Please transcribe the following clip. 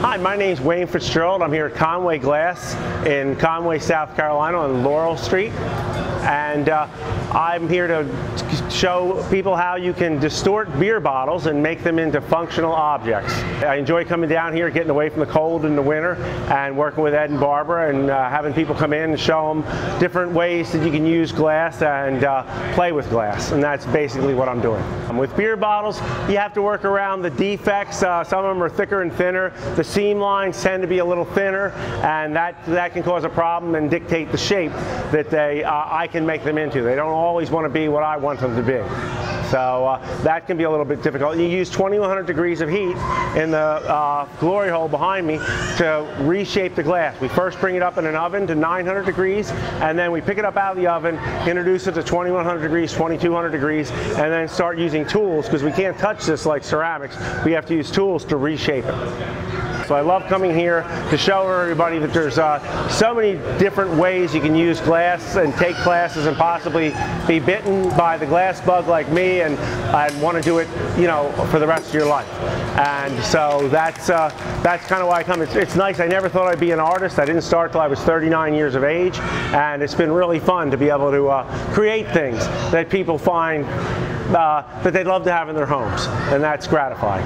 Hi, my name is Wayne Fitzgerald. I'm here at Conway Glass in Conway, South Carolina on Laurel Street. And uh, I'm here to show people how you can distort beer bottles and make them into functional objects. I enjoy coming down here, getting away from the cold in the winter, and working with Ed and Barbara and uh, having people come in and show them different ways that you can use glass and uh, play with glass. And that's basically what I'm doing. With beer bottles, you have to work around the defects. Uh, some of them are thicker and thinner. The seam lines tend to be a little thinner, and that, that can cause a problem and dictate the shape that they, uh, I can make them into. They don't always want to be what I want them to be. So uh, that can be a little bit difficult. You use 2100 degrees of heat in the uh, glory hole behind me to reshape the glass. We first bring it up in an oven to 900 degrees, and then we pick it up out of the oven, introduce it to 2100 degrees, 2200 degrees, and then start using tools because we can't touch this like ceramics. We have to use tools to reshape it. So I love coming here to show everybody that there's uh, so many different ways you can use glass and take classes and possibly be bitten by the glass bug like me and, and want to do it, you know, for the rest of your life. And so that's uh, that's kind of why I come. It's, it's nice. I never thought I'd be an artist. I didn't start till I was 39 years of age, and it's been really fun to be able to uh, create things that people find uh, that they'd love to have in their homes, and that's gratifying.